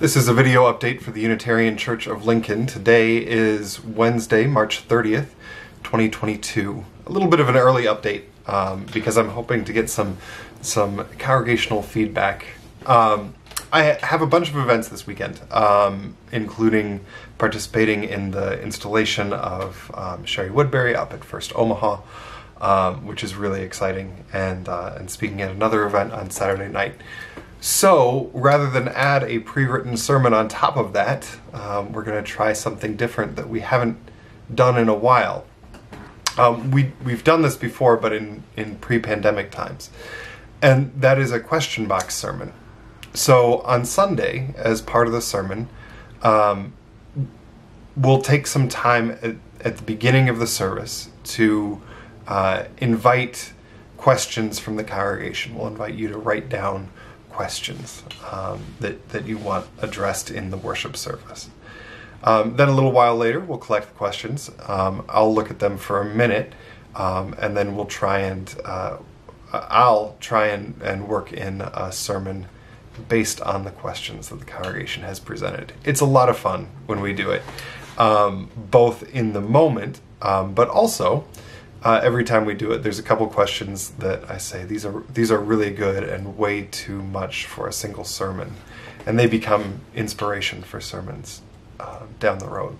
This is a video update for the Unitarian Church of Lincoln. Today is Wednesday, March 30th, 2022. A little bit of an early update um, because I'm hoping to get some some congregational feedback. Um, I have a bunch of events this weekend, um, including participating in the installation of um, Sherry Woodbury up at First Omaha, um, which is really exciting, and uh, and speaking at another event on Saturday night. So, rather than add a pre written sermon on top of that, um, we're going to try something different that we haven't done in a while. Um, we, we've done this before, but in, in pre pandemic times. And that is a question box sermon. So, on Sunday, as part of the sermon, um, we'll take some time at, at, the beginning of the service to uh, invite questions from the congregation. We'll invite you to write down questions um, that, that you want addressed in the worship service. Um, then a little while later, we'll collect the questions. Um, I'll look at them for a minute, um, and then we'll try and uh, I'll try and, and work in a sermon based on the questions that the congregation has presented. It's a lot of fun when we do it, um, both in the moment, um, but also uh, every time we do it, there's a couple questions that I say these are these are really good and way too much for a single sermon, and they become inspiration for sermons uh, down the road.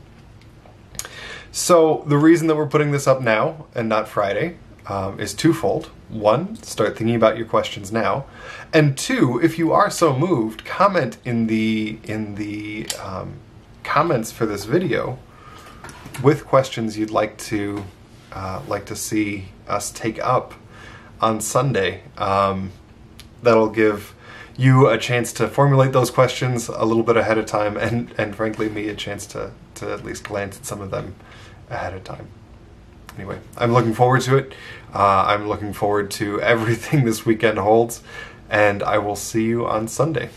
So the reason that we're putting this up now and not Friday um, is twofold. One, start thinking about your questions now, and two, if you are so moved, comment in the in the um, comments for this video with questions you'd like to uh, like to see us take up on Sunday. Um, that'll give you a chance to formulate those questions a little bit ahead of time, and, and frankly, me a chance to, to at least glance at some of them ahead of time. Anyway, I'm looking forward to it. Uh, I'm looking forward to everything this weekend holds, and I will see you on Sunday.